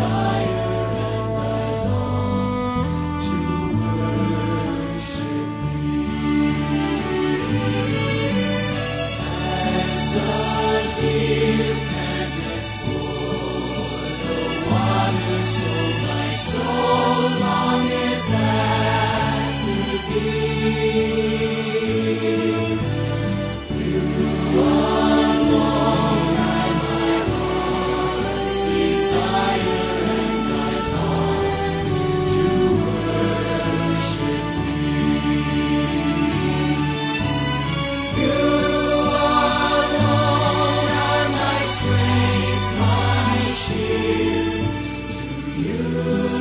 side. you.